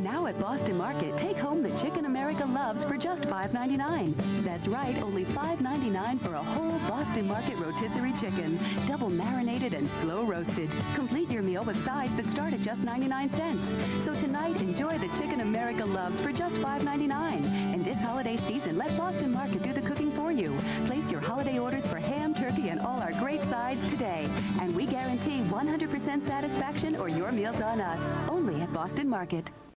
Now at Boston Market, take home the chicken America loves for just $5.99. That's right, only $5.99 for a whole Boston Market rotisserie chicken, double marinated and slow roasted. Complete your meal with sides that start at just 99 cents. So tonight, enjoy the chicken America loves for just $5.99. And this holiday season, let Boston Market do the cooking for you. Place your holiday orders for ham, turkey, and all our great sides today. And we guarantee 100% satisfaction or your meal's on us. Only at Boston Market.